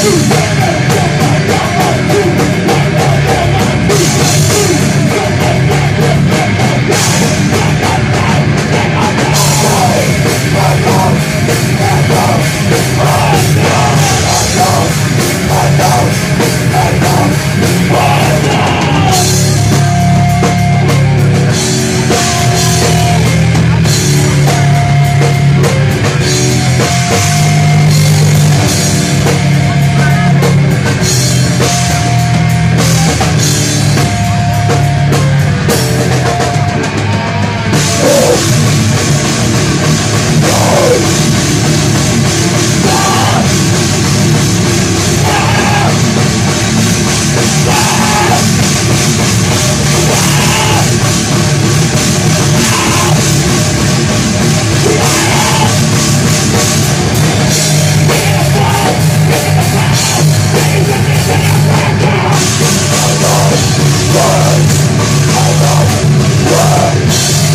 Shoot! my.